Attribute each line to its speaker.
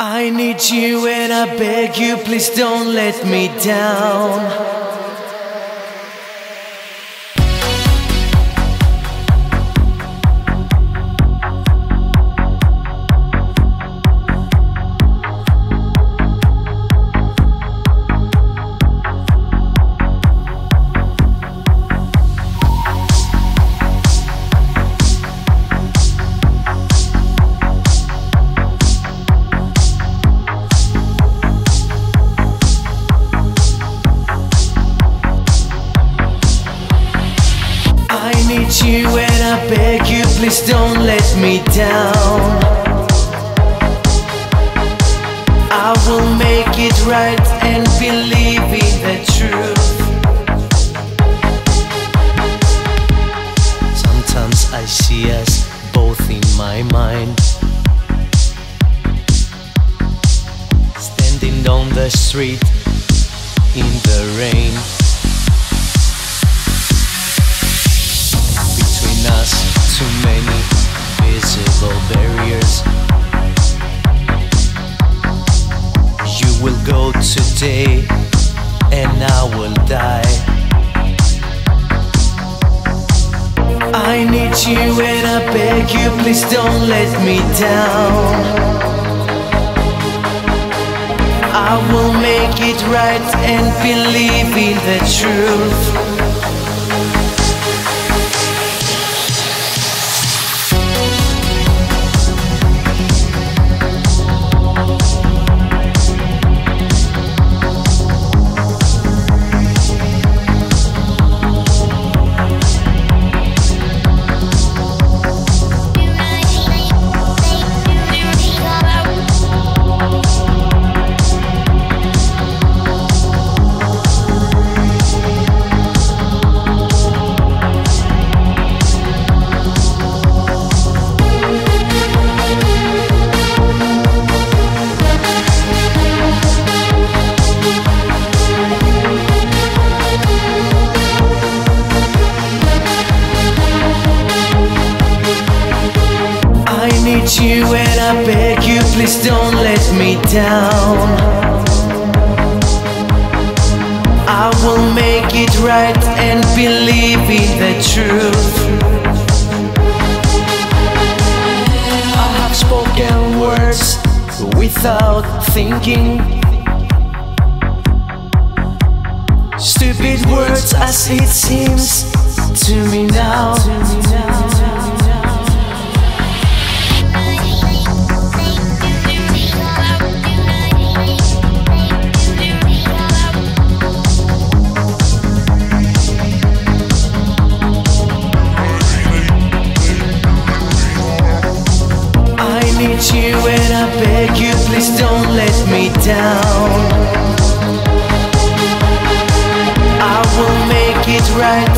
Speaker 1: I need you and I beg you, please don't let me down. Beg you, please don't let me down. I will make it right and believe in the truth. Sometimes I see us both in my mind. Standing on the street in the rain. Too many visible barriers. You will go today, and I will die. I need you, and I beg you, please don't let me down. I will make it right and believe in the truth. Need you and I beg you, please don't let me down. I will make it right and believe in the truth. I have spoken words without thinking. Stupid words as it seems to me now. You and I beg you, please don't let me down. I will make it right.